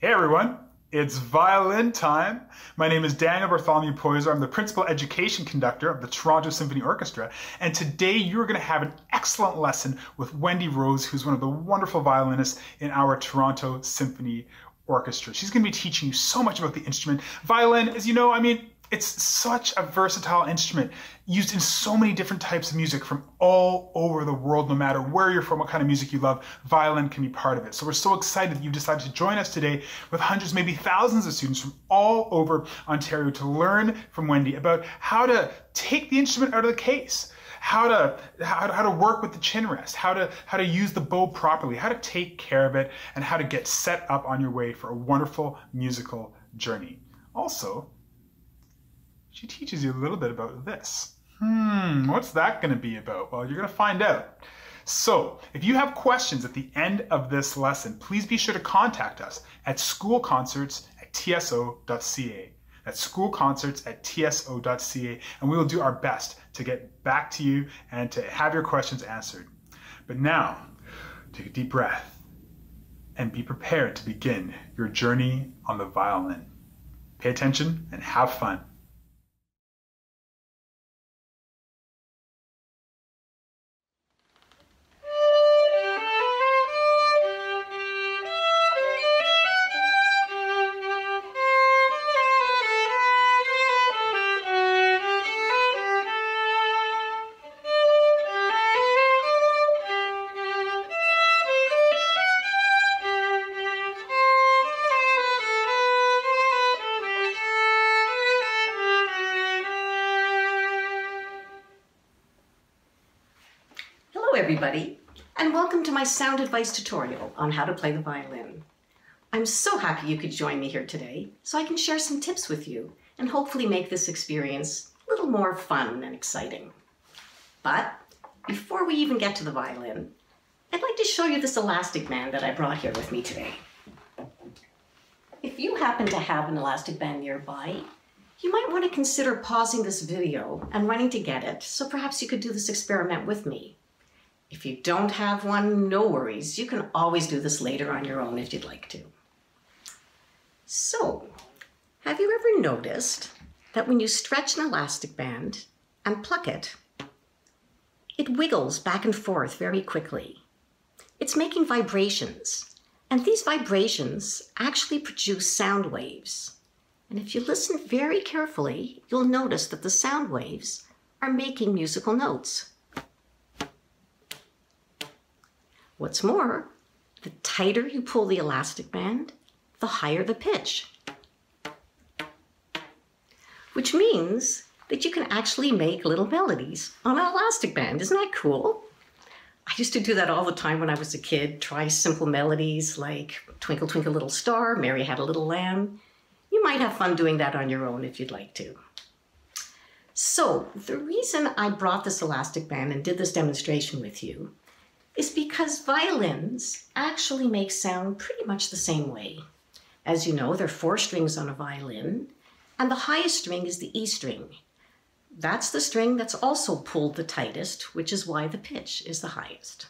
Hey everyone, it's violin time. My name is Daniel Bartholomew Poyser. I'm the principal education conductor of the Toronto Symphony Orchestra. And today you're going to have an excellent lesson with Wendy Rose, who's one of the wonderful violinists in our Toronto Symphony Orchestra. She's going to be teaching you so much about the instrument. Violin, as you know, I mean, it's such a versatile instrument used in so many different types of music from all over the world, no matter where you're from, what kind of music you love, violin can be part of it. So we're so excited that you've decided to join us today with hundreds, maybe thousands of students from all over Ontario to learn from Wendy about how to take the instrument out of the case how to how, how to work with the chin rest, how to how to use the bow properly, how to take care of it, and how to get set up on your way for a wonderful musical journey. Also, she teaches you a little bit about this. Hmm, what's that going to be about? Well, you're going to find out. So, if you have questions at the end of this lesson, please be sure to contact us at schoolconcerts at tso.ca. That's schoolconcerts at tso.ca, and we will do our best to get back to you and to have your questions answered. But now, take a deep breath and be prepared to begin your journey on the violin. Pay attention and have fun. Everybody, and welcome to my sound advice tutorial on how to play the violin. I'm so happy you could join me here today so I can share some tips with you and hopefully make this experience a little more fun and exciting. But before we even get to the violin, I'd like to show you this elastic band that I brought here with me today. If you happen to have an elastic band nearby, you might want to consider pausing this video and running to get it so perhaps you could do this experiment with me. If you don't have one, no worries. You can always do this later on your own if you'd like to. So, have you ever noticed that when you stretch an elastic band and pluck it, it wiggles back and forth very quickly. It's making vibrations, and these vibrations actually produce sound waves. And if you listen very carefully, you'll notice that the sound waves are making musical notes. What's more, the tighter you pull the elastic band, the higher the pitch. Which means that you can actually make little melodies on an elastic band. Isn't that cool? I used to do that all the time when I was a kid, try simple melodies like Twinkle Twinkle Little Star, Mary Had a Little Lamb. You might have fun doing that on your own if you'd like to. So the reason I brought this elastic band and did this demonstration with you is because violins actually make sound pretty much the same way. As you know, there are four strings on a violin, and the highest string is the E string. That's the string that's also pulled the tightest, which is why the pitch is the highest.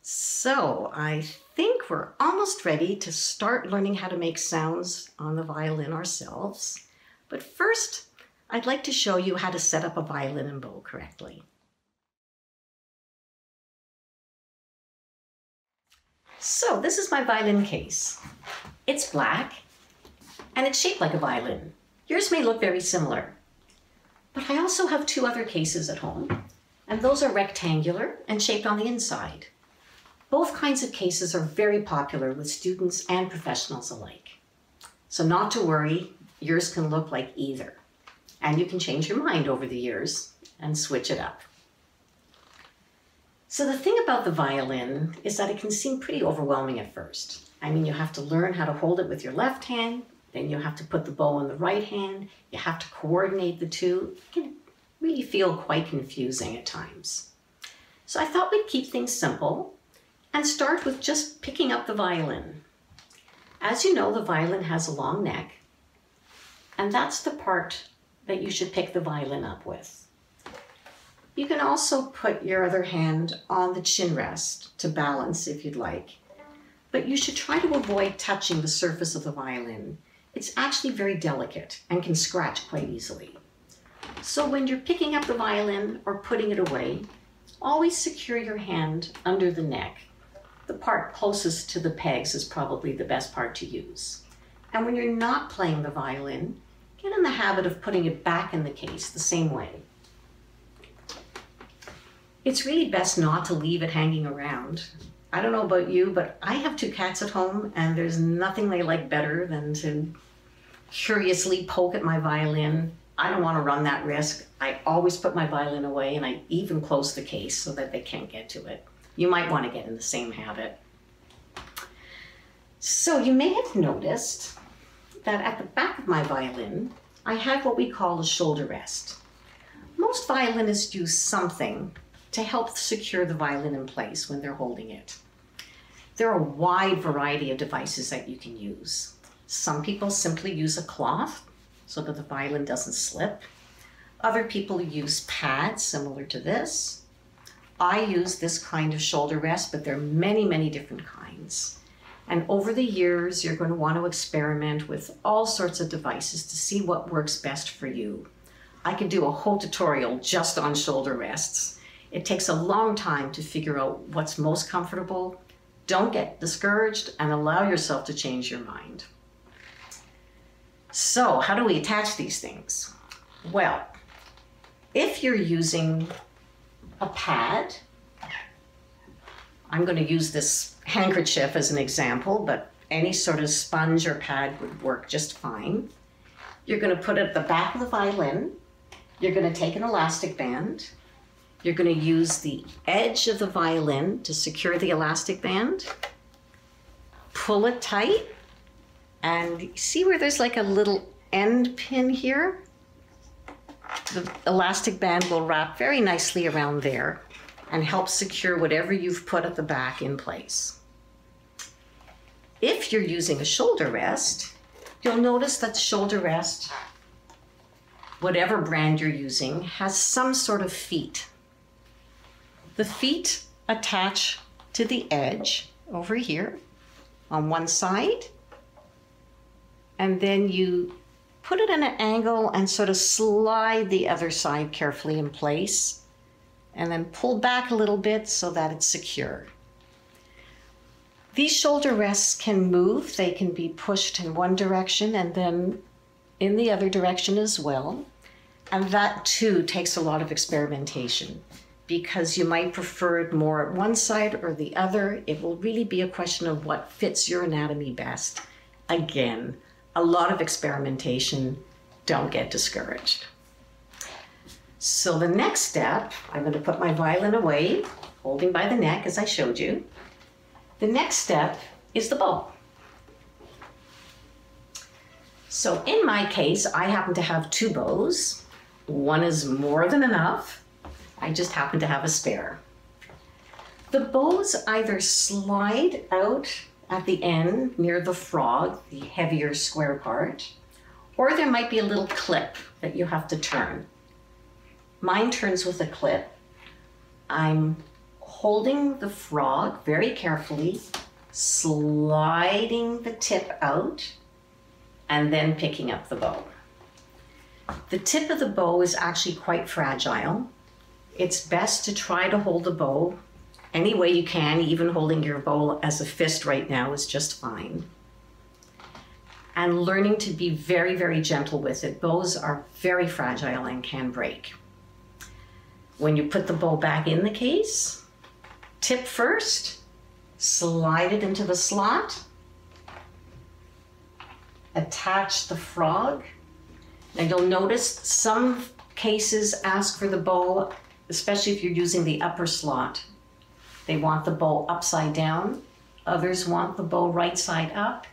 So I think we're almost ready to start learning how to make sounds on the violin ourselves. But first, I'd like to show you how to set up a violin and bow correctly. So this is my violin case. It's black and it's shaped like a violin. Yours may look very similar. But I also have two other cases at home and those are rectangular and shaped on the inside. Both kinds of cases are very popular with students and professionals alike. So not to worry, yours can look like either. And you can change your mind over the years and switch it up. So the thing about the violin is that it can seem pretty overwhelming at first. I mean, you have to learn how to hold it with your left hand, then you have to put the bow in the right hand, you have to coordinate the two. It can really feel quite confusing at times. So I thought we'd keep things simple and start with just picking up the violin. As you know, the violin has a long neck, and that's the part that you should pick the violin up with. You can also put your other hand on the chin rest to balance if you'd like. but you should try to avoid touching the surface of the violin. It's actually very delicate and can scratch quite easily. So when you're picking up the violin or putting it away, always secure your hand under the neck. The part closest to the pegs is probably the best part to use. And when you're not playing the violin, get in the habit of putting it back in the case the same way. It's really best not to leave it hanging around. I don't know about you, but I have two cats at home, and there's nothing they like better than to curiously poke at my violin. I don't want to run that risk. I always put my violin away, and I even close the case so that they can't get to it. You might want to get in the same habit. So you may have noticed that at the back of my violin, I have what we call a shoulder rest. Most violinists use something to help secure the violin in place when they're holding it. There are a wide variety of devices that you can use. Some people simply use a cloth so that the violin doesn't slip. Other people use pads similar to this. I use this kind of shoulder rest, but there are many, many different kinds. And over the years, you're going to want to experiment with all sorts of devices to see what works best for you. I could do a whole tutorial just on shoulder rests. It takes a long time to figure out what's most comfortable. Don't get discouraged and allow yourself to change your mind. So, how do we attach these things? Well, if you're using a pad, I'm going to use this handkerchief as an example, but any sort of sponge or pad would work just fine. You're going to put it at the back of the violin. You're going to take an elastic band you're going to use the edge of the violin to secure the elastic band. Pull it tight. And see where there's like a little end pin here? The elastic band will wrap very nicely around there and help secure whatever you've put at the back in place. If you're using a shoulder rest, you'll notice that the shoulder rest, whatever brand you're using, has some sort of feet. The feet attach to the edge over here on one side. And then you put it in an angle and sort of slide the other side carefully in place. And then pull back a little bit so that it's secure. These shoulder rests can move. They can be pushed in one direction and then in the other direction as well. And that too takes a lot of experimentation because you might prefer it more at one side or the other. It will really be a question of what fits your anatomy best. Again, a lot of experimentation. Don't get discouraged. So the next step, I'm going to put my violin away, holding by the neck as I showed you. The next step is the bow. So in my case, I happen to have two bows. One is more than enough I just happen to have a spare. The bows either slide out at the end near the frog, the heavier square part, or there might be a little clip that you have to turn. Mine turns with a clip. I'm holding the frog very carefully, sliding the tip out, and then picking up the bow. The tip of the bow is actually quite fragile it's best to try to hold the bow any way you can, even holding your bow as a fist right now is just fine. And learning to be very, very gentle with it. Bows are very fragile and can break. When you put the bow back in the case, tip first, slide it into the slot, attach the frog. Now you'll notice some cases ask for the bow especially if you're using the upper slot. They want the bow upside down. Others want the bow right side up.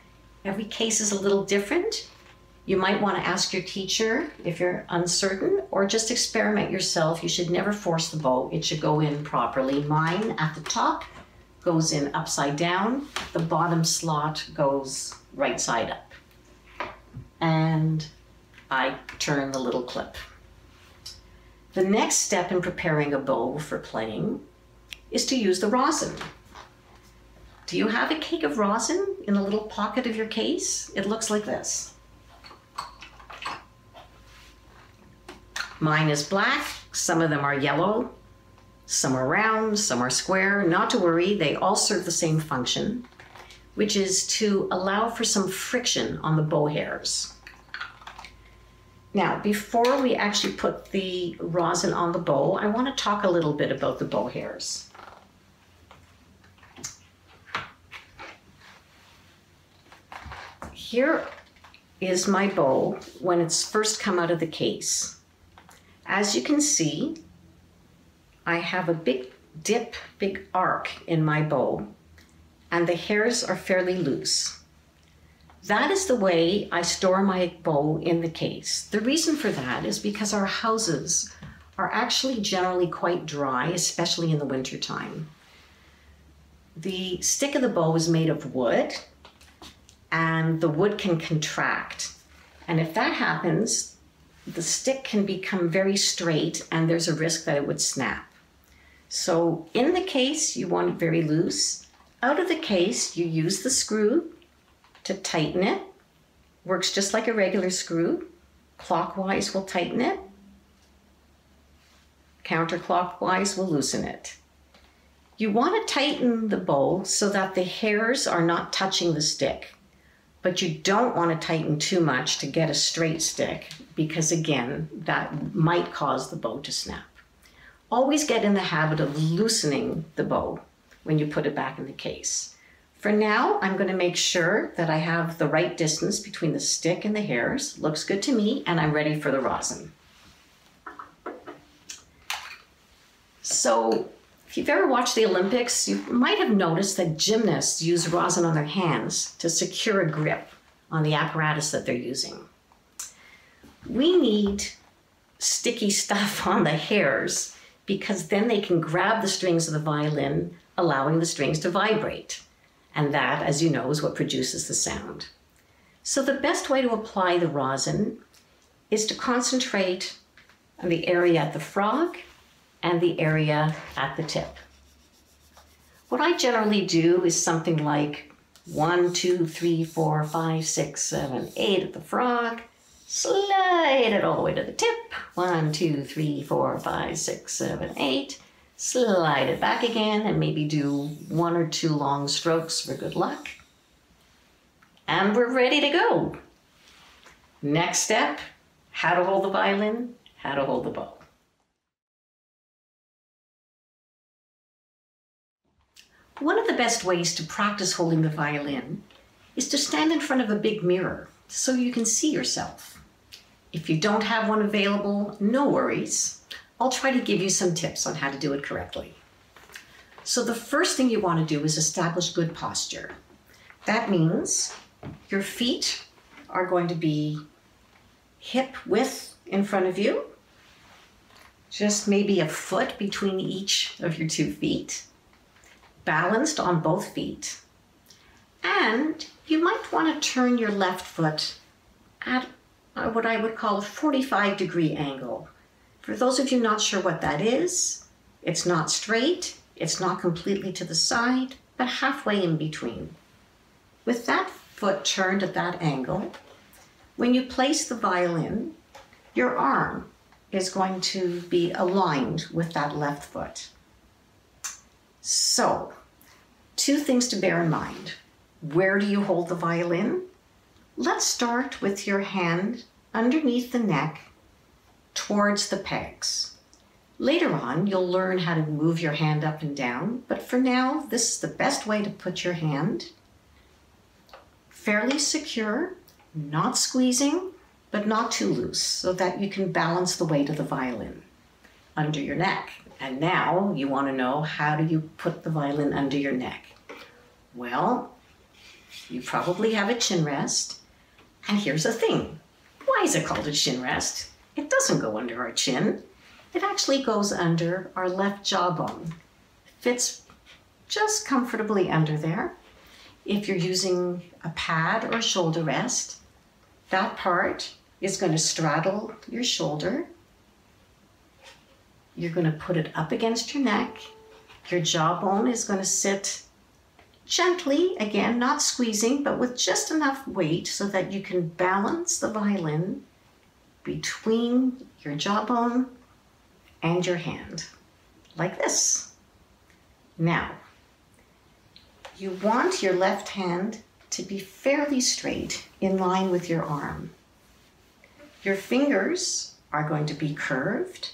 Every case is a little different. You might want to ask your teacher if you're uncertain or just experiment yourself. You should never force the bow. It should go in properly. Mine at the top goes in upside down. The bottom slot goes right side up. And I turn the little clip. The next step in preparing a bow for playing is to use the rosin. Do you have a cake of rosin in a little pocket of your case? It looks like this. Mine is black, some of them are yellow, some are round, some are square. Not to worry, they all serve the same function, which is to allow for some friction on the bow hairs. Now, before we actually put the rosin on the bow, I want to talk a little bit about the bow hairs. Here is my bow when it's first come out of the case. As you can see, I have a big dip, big arc in my bow, and the hairs are fairly loose. That is the way I store my bow in the case. The reason for that is because our houses are actually generally quite dry, especially in the wintertime. The stick of the bow is made of wood, and the wood can contract. And if that happens, the stick can become very straight, and there's a risk that it would snap. So in the case, you want it very loose. Out of the case, you use the screw to tighten it. Works just like a regular screw. Clockwise will tighten it. Counterclockwise will loosen it. You want to tighten the bow so that the hairs are not touching the stick, but you don't want to tighten too much to get a straight stick because again, that might cause the bow to snap. Always get in the habit of loosening the bow when you put it back in the case. For now, I'm going to make sure that I have the right distance between the stick and the hairs. Looks good to me, and I'm ready for the rosin. So, if you've ever watched the Olympics, you might have noticed that gymnasts use rosin on their hands to secure a grip on the apparatus that they're using. We need sticky stuff on the hairs because then they can grab the strings of the violin, allowing the strings to vibrate. And that, as you know, is what produces the sound. So the best way to apply the rosin is to concentrate on the area at the frog and the area at the tip. What I generally do is something like one, two, three, four, five, six, seven, eight at the frog, Slide it all the way to the tip. One, two, three, four, five, six, seven, eight. Slide it back again and maybe do one or two long strokes for good luck. And we're ready to go. Next step, how to hold the violin, how to hold the bow. One of the best ways to practice holding the violin is to stand in front of a big mirror so you can see yourself. If you don't have one available, no worries. I'll try to give you some tips on how to do it correctly. So the first thing you want to do is establish good posture. That means your feet are going to be hip width in front of you, just maybe a foot between each of your two feet, balanced on both feet. And you might want to turn your left foot at what I would call a 45 degree angle. For those of you not sure what that is, it's not straight, it's not completely to the side, but halfway in between. With that foot turned at that angle, when you place the violin, your arm is going to be aligned with that left foot. So, two things to bear in mind. Where do you hold the violin? Let's start with your hand underneath the neck towards the pegs. Later on, you'll learn how to move your hand up and down, but for now, this is the best way to put your hand. Fairly secure, not squeezing, but not too loose, so that you can balance the weight of the violin under your neck. And now you want to know how do you put the violin under your neck? Well, you probably have a chin rest and here's the thing why is it called a chin rest? It doesn't go under our chin, it actually goes under our left jawbone. Fits just comfortably under there. If you're using a pad or a shoulder rest, that part is going to straddle your shoulder. You're going to put it up against your neck. Your jawbone is going to sit Gently, again, not squeezing, but with just enough weight so that you can balance the violin between your jawbone and your hand, like this. Now, you want your left hand to be fairly straight in line with your arm. Your fingers are going to be curved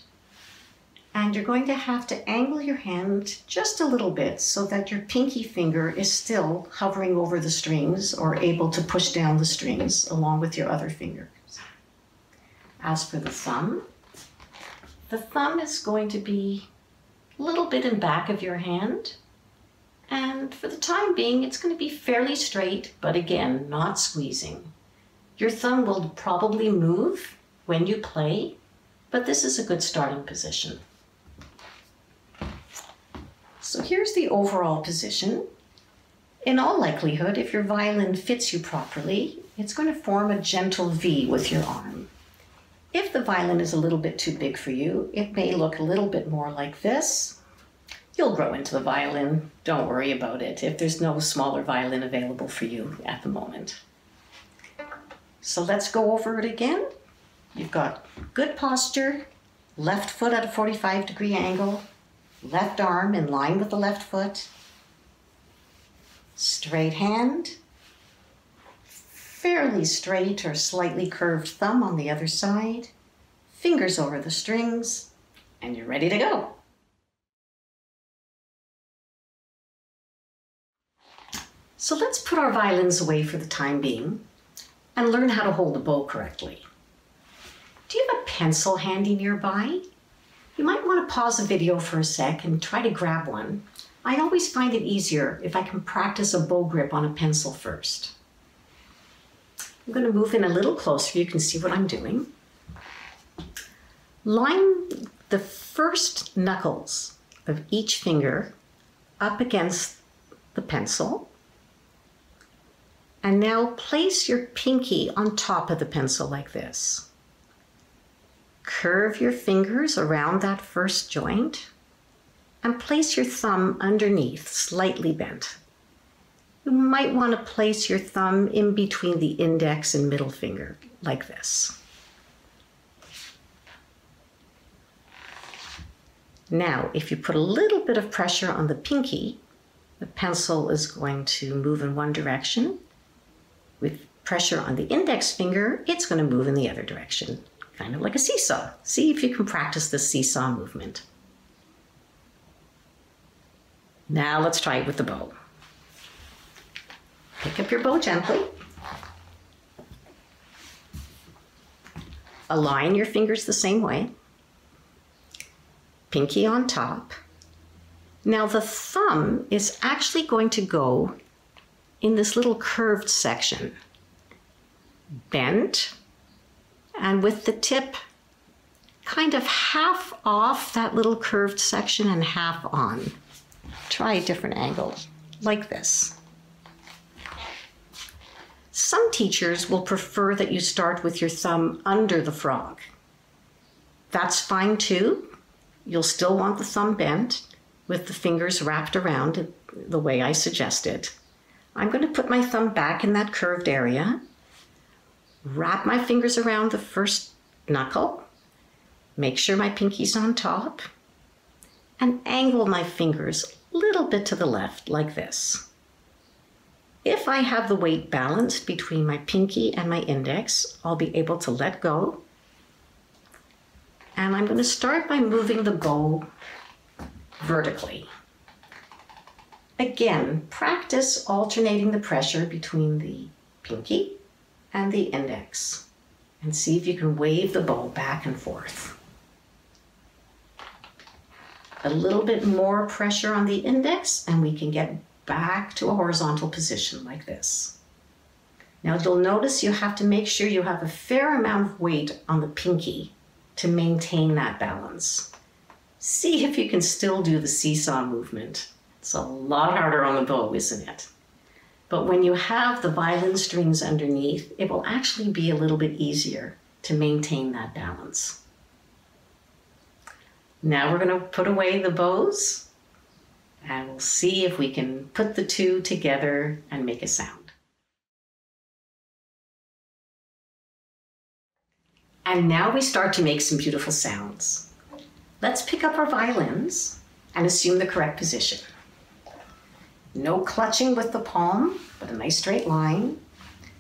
and you're going to have to angle your hand just a little bit so that your pinky finger is still hovering over the strings or able to push down the strings along with your other fingers. As for the thumb, the thumb is going to be a little bit in back of your hand. And for the time being, it's going to be fairly straight, but again, not squeezing. Your thumb will probably move when you play, but this is a good starting position. So here's the overall position. In all likelihood, if your violin fits you properly, it's going to form a gentle V with your arm. If the violin is a little bit too big for you, it may look a little bit more like this. You'll grow into the violin. Don't worry about it if there's no smaller violin available for you at the moment. So let's go over it again. You've got good posture, left foot at a 45 degree angle, left arm in line with the left foot, straight hand, fairly straight or slightly curved thumb on the other side, fingers over the strings, and you're ready to go. So let's put our violins away for the time being and learn how to hold the bow correctly. Do you have a pencil handy nearby? You might want to pause the video for a sec and try to grab one. I always find it easier if I can practice a bow grip on a pencil first. I'm going to move in a little closer. You can see what I'm doing. Line the first knuckles of each finger up against the pencil. And now place your pinky on top of the pencil like this. Curve your fingers around that first joint and place your thumb underneath, slightly bent. You might want to place your thumb in between the index and middle finger, like this. Now, if you put a little bit of pressure on the pinky, the pencil is going to move in one direction. With pressure on the index finger, it's going to move in the other direction kind of like a seesaw. See if you can practice the seesaw movement. Now let's try it with the bow. Pick up your bow gently. Align your fingers the same way. Pinky on top. Now the thumb is actually going to go in this little curved section. Bent and with the tip kind of half off that little curved section and half on. Try a different angle, like this. Some teachers will prefer that you start with your thumb under the frog. That's fine too. You'll still want the thumb bent with the fingers wrapped around the way I suggested. I'm going to put my thumb back in that curved area wrap my fingers around the first knuckle, make sure my pinky's on top, and angle my fingers a little bit to the left like this. If I have the weight balanced between my pinky and my index, I'll be able to let go. And I'm going to start by moving the bow vertically. Again, practice alternating the pressure between the pinky and the index and see if you can wave the bow back and forth. A little bit more pressure on the index and we can get back to a horizontal position like this. Now you'll notice you have to make sure you have a fair amount of weight on the pinky to maintain that balance. See if you can still do the seesaw movement. It's a lot harder on the bow, isn't it? But when you have the violin strings underneath, it will actually be a little bit easier to maintain that balance. Now we're going to put away the bows and we'll see if we can put the two together and make a sound. And now we start to make some beautiful sounds. Let's pick up our violins and assume the correct position. No clutching with the palm, but a nice straight line.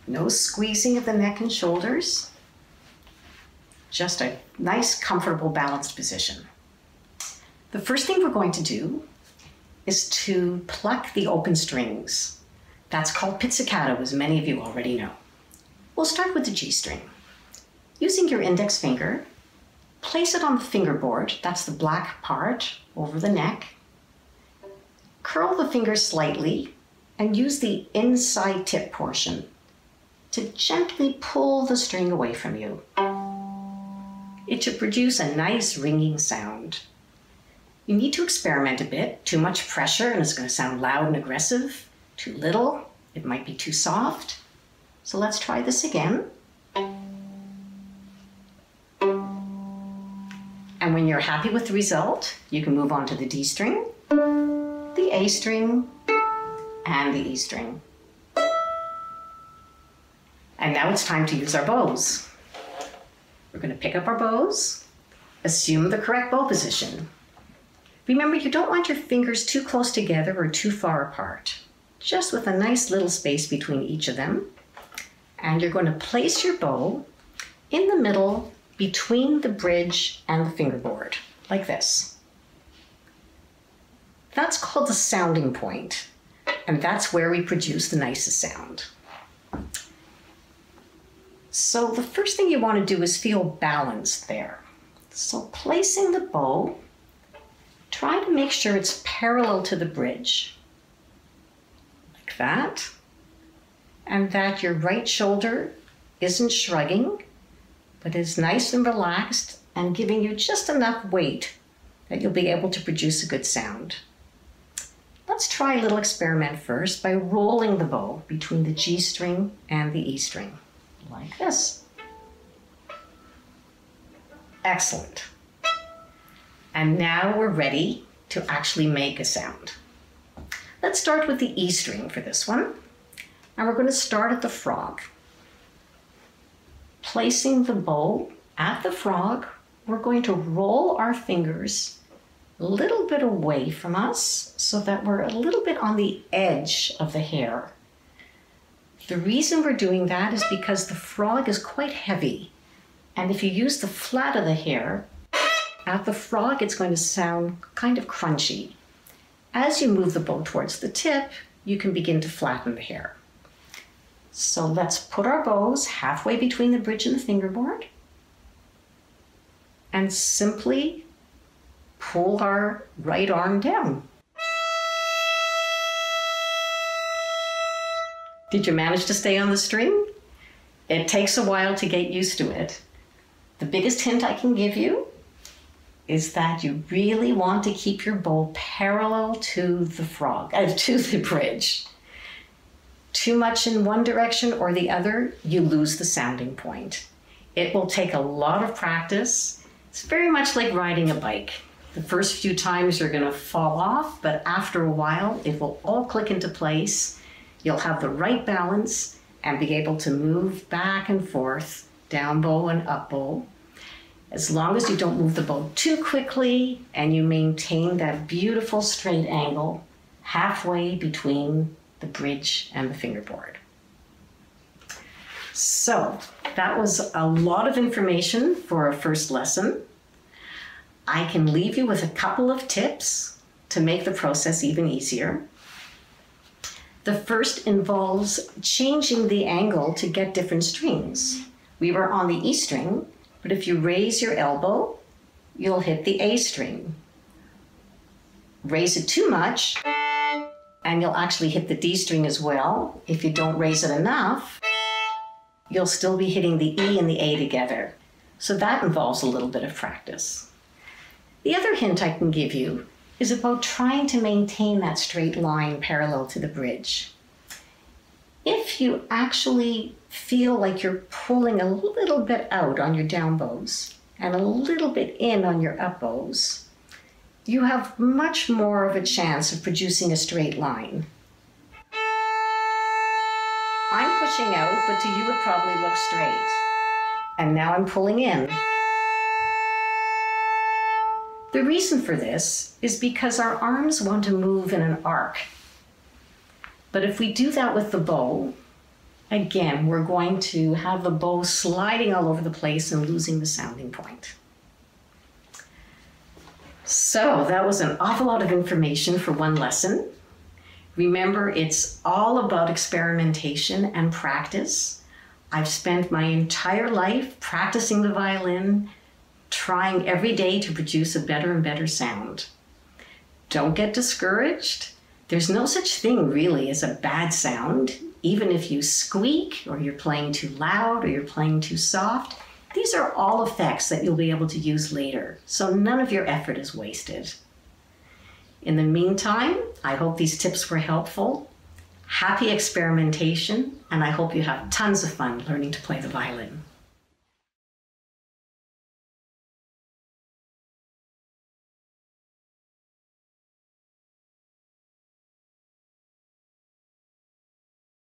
No squeezing of the neck and shoulders. Just a nice, comfortable, balanced position. The first thing we're going to do is to pluck the open strings. That's called pizzicato, as many of you already know. We'll start with the G string. Using your index finger, place it on the fingerboard, that's the black part over the neck. Curl the finger slightly and use the inside tip portion to gently pull the string away from you. It should produce a nice ringing sound. You need to experiment a bit. Too much pressure and it's going to sound loud and aggressive. Too little, it might be too soft. So let's try this again. And when you're happy with the result, you can move on to the D string, the A string, and the E string. And now it's time to use our bows. We're going to pick up our bows, assume the correct bow position. Remember, you don't want your fingers too close together or too far apart, just with a nice little space between each of them. And you're going to place your bow in the middle between the bridge and the fingerboard, like this. That's called the sounding point, and that's where we produce the nicest sound. So the first thing you want to do is feel balanced there. So placing the bow, try to make sure it's parallel to the bridge, like that, and that your right shoulder isn't shrugging, but is nice and relaxed and giving you just enough weight that you'll be able to produce a good sound. Let's try a little experiment first by rolling the bow between the G string and the E string like this. Excellent. And now we're ready to actually make a sound. Let's start with the E string for this one. And we're going to start at the frog. Placing the bow at the frog, we're going to roll our fingers a little bit away from us so that we're a little bit on the edge of the hair the reason we're doing that is because the frog is quite heavy. And if you use the flat of the hair, at the frog, it's going to sound kind of crunchy. As you move the bow towards the tip, you can begin to flatten the hair. So let's put our bows halfway between the bridge and the fingerboard and simply pull our right arm down. Did you manage to stay on the string? It takes a while to get used to it. The biggest hint I can give you is that you really want to keep your bow parallel to the frog, uh, to the bridge. Too much in one direction or the other, you lose the sounding point. It will take a lot of practice. It's very much like riding a bike. The first few times you're going to fall off, but after a while, it will all click into place You'll have the right balance and be able to move back and forth, down bow and up bow. As long as you don't move the bow too quickly and you maintain that beautiful straight angle halfway between the bridge and the fingerboard. So that was a lot of information for a first lesson. I can leave you with a couple of tips to make the process even easier. The first involves changing the angle to get different strings. We were on the E string, but if you raise your elbow, you'll hit the A string. Raise it too much, and you'll actually hit the D string as well. If you don't raise it enough, you'll still be hitting the E and the A together. So that involves a little bit of practice. The other hint I can give you is about trying to maintain that straight line parallel to the bridge. If you actually feel like you're pulling a little bit out on your down bows and a little bit in on your up bows, you have much more of a chance of producing a straight line. I'm pushing out, but to you it probably looks straight. And now I'm pulling in. The reason for this is because our arms want to move in an arc. But if we do that with the bow, again, we're going to have the bow sliding all over the place and losing the sounding point. So that was an awful lot of information for one lesson. Remember, it's all about experimentation and practice. I've spent my entire life practicing the violin, trying every day to produce a better and better sound. Don't get discouraged. There's no such thing really as a bad sound, even if you squeak or you're playing too loud or you're playing too soft. These are all effects that you'll be able to use later, so none of your effort is wasted. In the meantime, I hope these tips were helpful. Happy experimentation, and I hope you have tons of fun learning to play the violin.